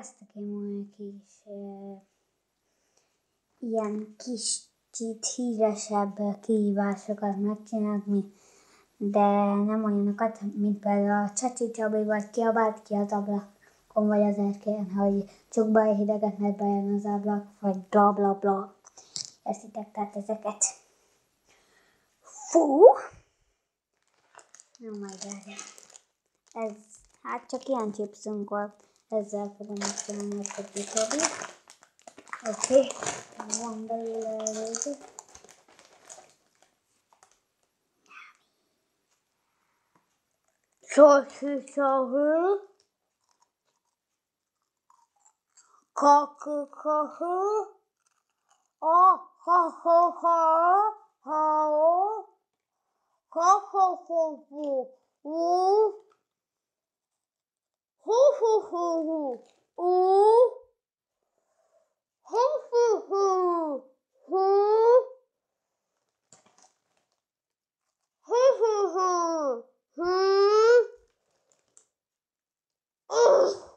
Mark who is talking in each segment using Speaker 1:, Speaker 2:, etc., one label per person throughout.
Speaker 1: Kezdtek én olyan kis uh, ilyen kis kicsit híresebb kihívásokat megcsinálni, de nem olyanokat, mint például a Csacsi Csabi, vagy kiabált ki az ablakon, vagy az erkélyen, hogy csak be hideget, mert bejön az ablak, vagy bla bla bla. Értitek tehát ezeket. Fú! Oh my god. Ez, hát csak ilyen chipsünk volt. Example, I'm going to put this over. Okay, So Chocolate shower. Coca Cola. Oh, ho ho ho ho. Coca Cola. Ho, ho, ho, ho. Ó. Ho, ho, ho. Ho. Ho, ho, ho. Hm. Ho. Oh.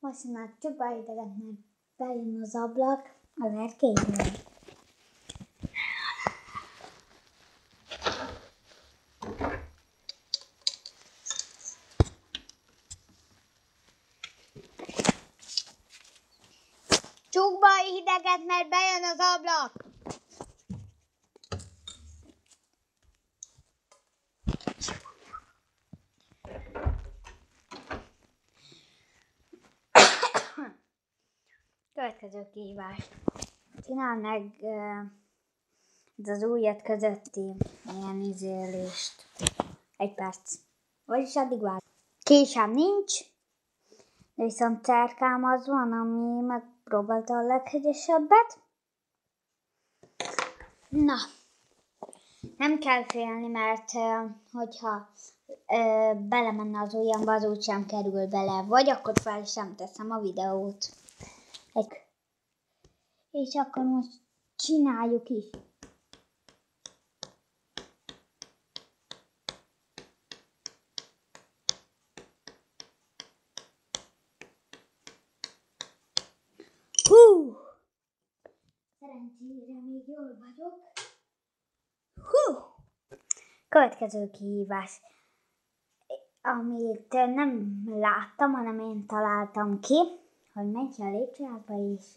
Speaker 1: Most már csak ideget, mert bejön az ablak az erkélyben. A hideget, mert bejön az ablak. Következő kihívás. Csinál meg ez az újat közötti ilyen izélést. Egy perc. Vagyis addig vár. Késem nincs, de viszont cerkám az van, ami meg próbálta a leghegyesebbet. Na, nem kell félni, mert hogyha ö, belemenne az ujjamba, az úgy sem kerül bele, vagy akkor fel sem teszem a videót. Egy. És akkor most csináljuk is. Hú! Szerencsére még jól vagyok. Hú! Következő kihívás, amit nem láttam, hanem én találtam ki, hogy menj a lépcsőházba és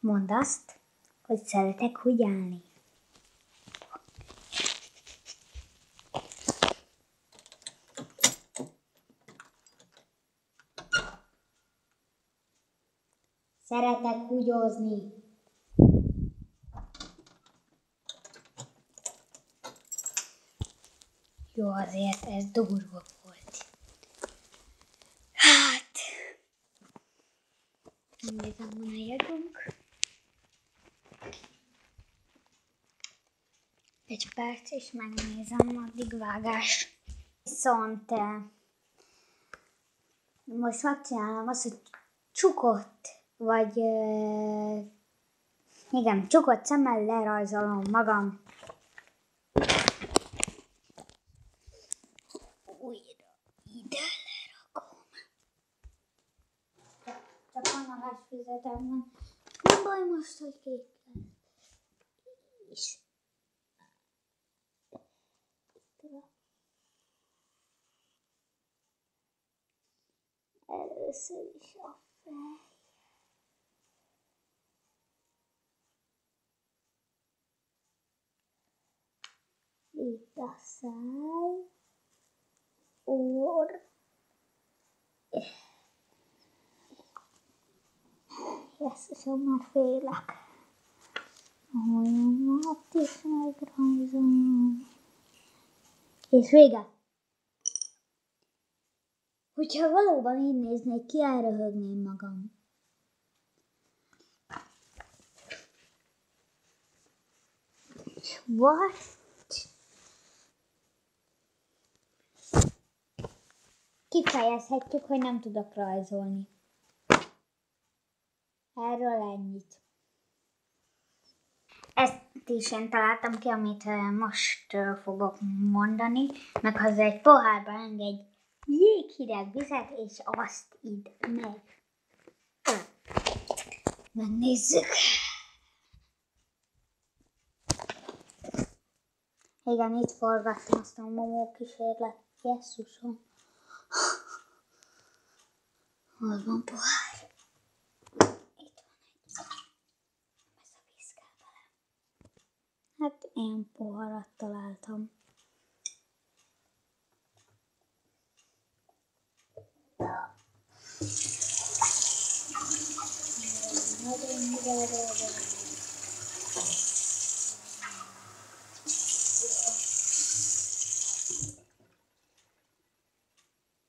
Speaker 1: mondd azt, hogy szeretek úgy állni. Szeretek húgyozni. Jó, azért ez durva volt. Hát, van a jegyünk. Egy perc, és megnézem, addig vágás. Viszont eh, most megcsinálom azt, hogy csukott vagy uh, igen, csukott szemmel lerajzolom magam. Fizetem van. Nem baj most, hogy kék És Először is a fej. itt a száj, orr, Jesszusom, már félek. Olyanat is megrajzolom. És vége. Hogyha valóban így néznék ki, elröhögném magam. What? Kifejezhetjük, hogy nem tudok rajzolni. Erről ennyit. ezt is én találtam ki, amit most fogok mondani, meg ha egy pohárba engedj jéghideg vizet, és azt idd meg. Megnézzük. Igen, itt forgattam azt a momó kísérlet. Jesszusom. Hol van pohár? Itt van egy. Ez a víz kell bele. Hát én poharat találtam.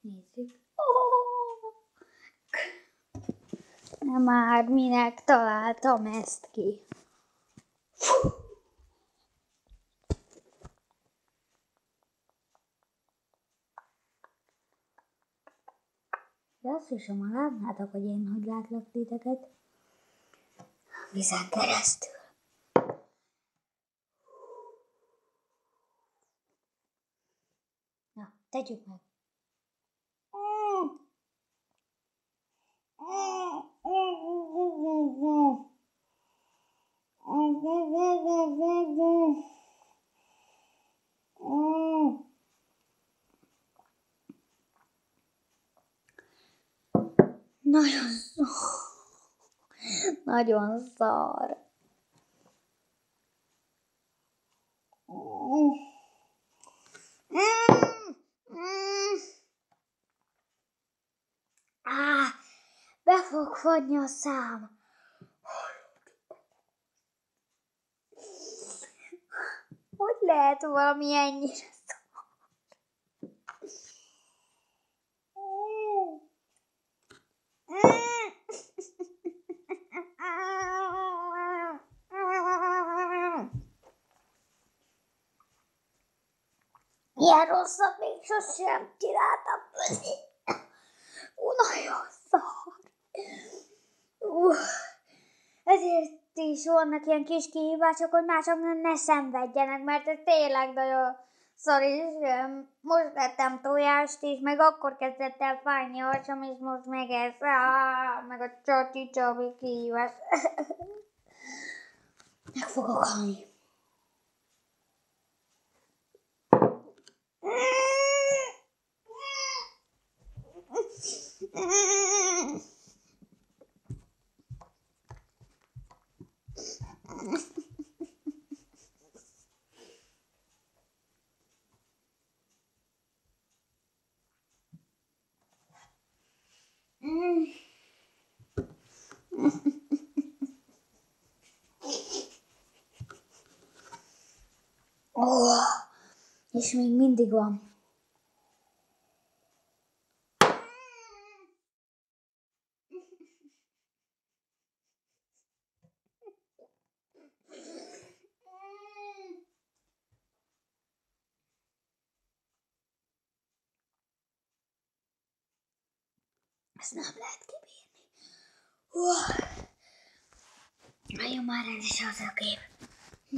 Speaker 1: Nézzük. Oh! Már minek találtam ezt ki? Azt hiszem, ha látnátok, hogy én hogy látlak titeket. Vizen keresztül. Na, tegyük meg. Nagyon szar. Nagyon szar. Á, be fog fagyni a szám. Hogy lehet valami ennyire szar? Ilyen rosszat még sosem csináltam. Nagyon szar. Ú, ezért is vannak ilyen kis kihívások, hogy mások ne szenvedjenek, mert ez tényleg nagyon szar is. Most lettem tojást is, meg akkor kezdett el fájni a hasam, és most meg ez, meg a csati csabi kihívás. meg fogok halni. Oh, és még mindig van. Ezt nem lehet kibírni. Uh. Nagyon már rendes az a kép. Fú.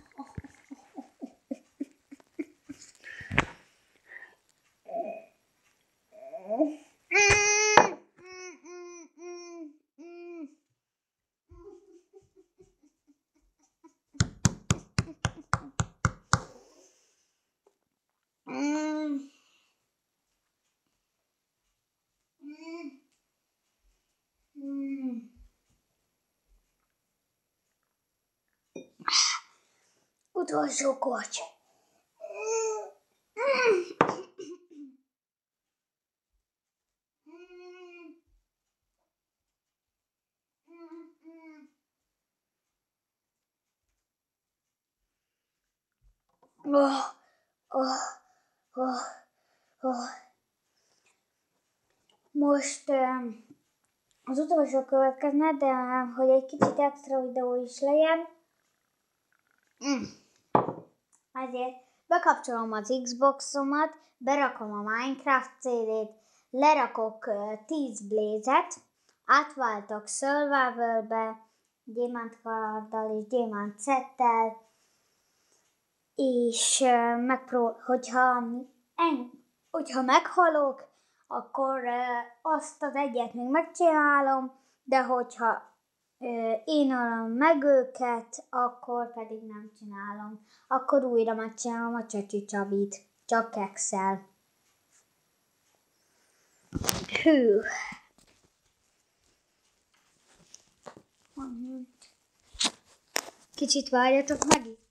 Speaker 1: Mm. Mm. Utolsó kocs. Oh, oh, oh, oh. Most um, az utolsó következne, de hogy egy kicsit extra videó is legyen, mm. Ezért bekapcsolom az Xboxomat, berakom a Minecraft CD-t, lerakok uh, 10 blézet, átváltok Survival-be, gyémántkarddal és gyémánt szettel, és megpró, hogyha, en, hogyha meghalok, akkor azt az egyet még megcsinálom, de hogyha én ölöm meg őket, akkor pedig nem csinálom. Akkor újra megcsinálom a csöcsi csabit, csak kekszel. Hű. Kicsit várjatok meg itt.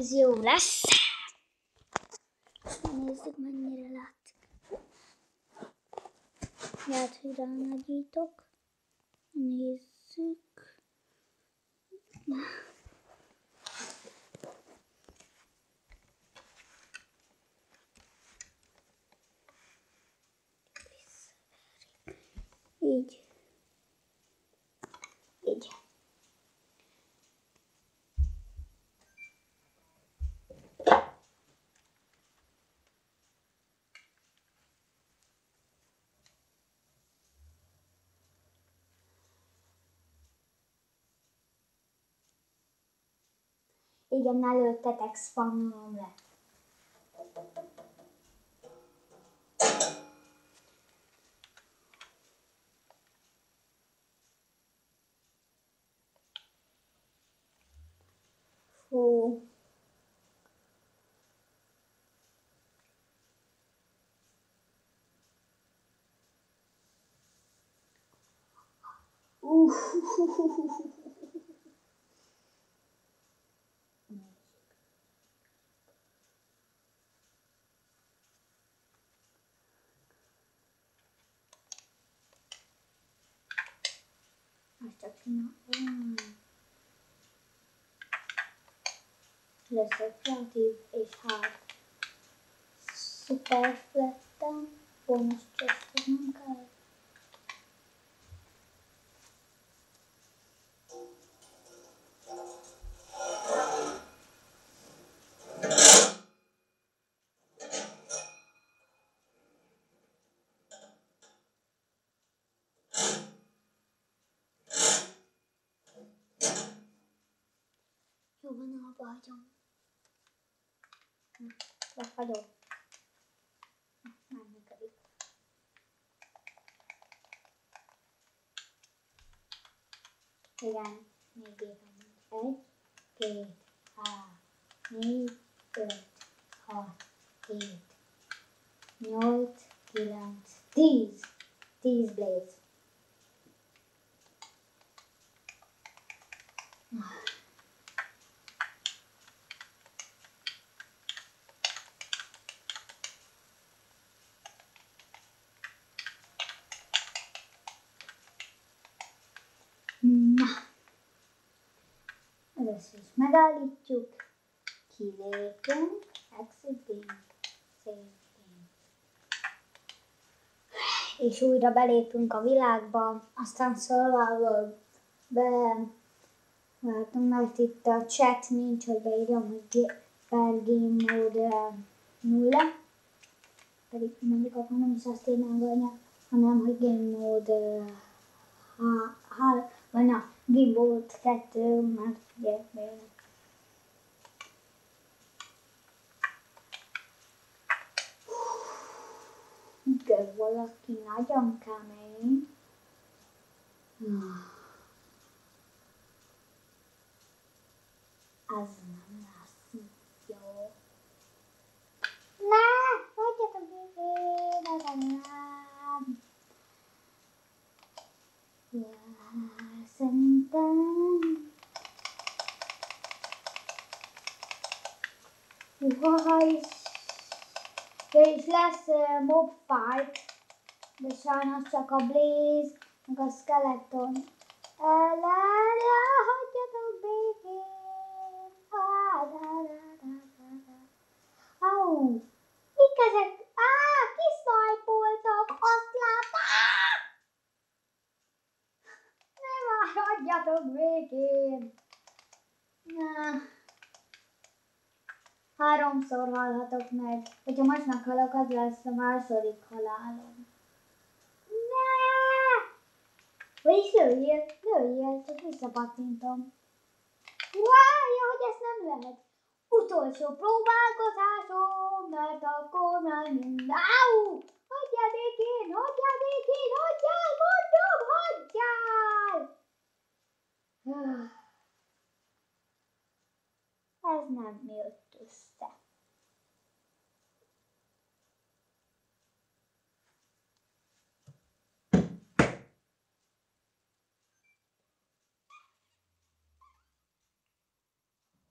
Speaker 1: Ez jó lesz. Nézzük, mennyire látszik. Lehet, hogy ránagyítok. Nézzük. Így. Így. Igen, előttetek spamolom le. Fú. Uh. Most csak csinálom. Leszek kreatív és hát szuper lettem. Bónusz csak nem kell. Jó van, abba hagyom. Hm, Lefagyom. Nem működik. Igen, még éven. Egy, két, három, négy, Is megállítjuk, kilépünk, exit game. És újra belépünk a világba, aztán survival be váltunk, mert itt a chat nincs, hogy beírjam, hogy per game mode nulla. Pedig mindig akkor nem is azt írnám hanem hogy game mode ha, ha, vagy na, game mode 2, mert ugye bejön. De valaki nagyon kemény. Az nem lesz jó. Ne! Hagyjatok békén, az anyám! Ja, szerintem... Jaj, és lesz uh, mob fight, de sajnos csak a Blaze, meg a Skeleton ellen, ja, hagyjatok békén. Ah. Au, mik ezek? Á, kiszajpoltak, azt látták! Ne már hagyjatok békén. Na. Háromszor halhatok meg. Hogyha most meghalok, az lesz a második halálom. Ne! Vagyis lőjél, lőjél, csak visszapacintom. Várja, hogy ezt nem lehet. Utolsó próbálkozásom, mert akkor már mind... Áú! Hagyjál békén, hagyjál békén, hagyjál, mondom, hagyjál! Ez nem jött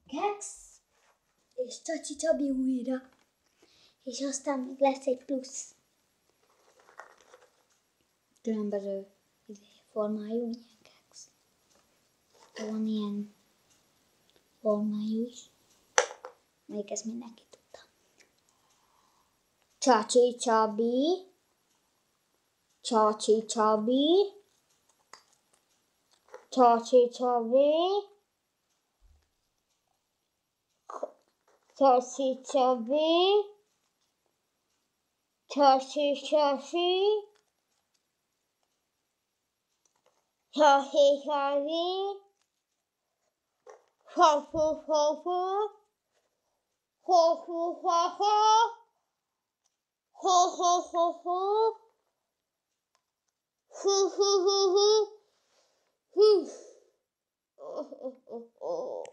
Speaker 1: Kex és Csacsi Csabi újra. És aztán még lesz egy plusz. Különböző izé, formájú kex. Van ilyen formájú is. Még ezt mindenki tudta. Csacsi Csabi. Csacsi Csabi. Csacsi Csabi. Csacsi Csabi. Csacsi Csabi. Csacsi Csabi. Ho ho ho ho. Ho ho ho ho. Ho ho ho ho. Hu hu hu hu. Hu. Oh, oh, oh, oh.